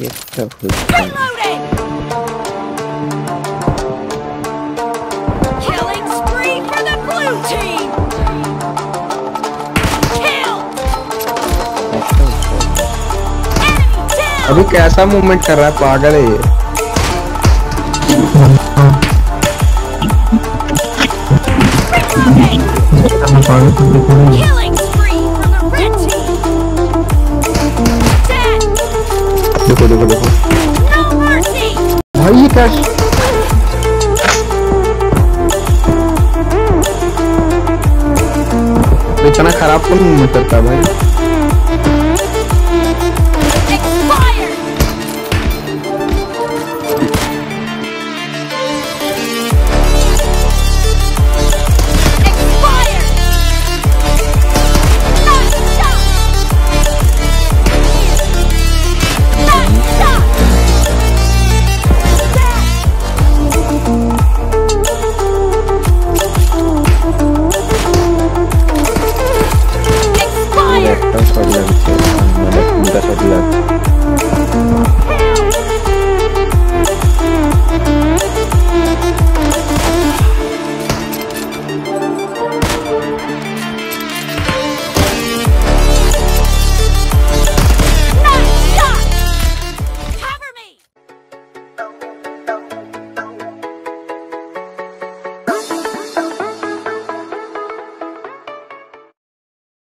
अच्छा फिर Reloading! Killing spree for the blue team! Kill! Enemy down! अभी कैसा मूवमेंट कर रहा है पागल है ये! Killing देखो देखो! भाई ये कैश इतना खराब कौन करता भाई